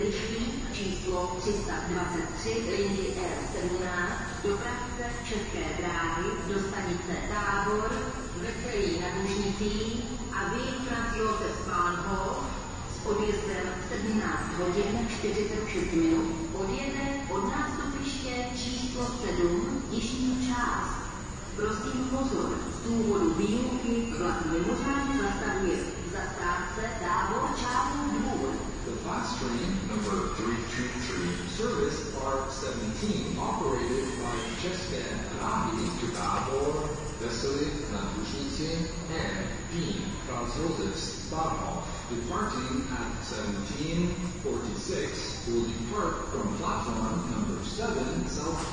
Rychlík číslo 323 linky R17 dopravce České dráhy do stanice Tábor Veselý nad Lužnicí a Franz Josef Bahnhof s odjezdem 17 hodin 46 minut odjede od nástupiště číslo 7 Jižní část. Prosím pozor, z důvodu výuky vlak mimořádně zastavuje screen number 323, service part 17, operated by Justin Alahi to Babor, Vasily Nadushnitin, and Dean Franz Joseph departing at 1746, will depart from platform number 7, South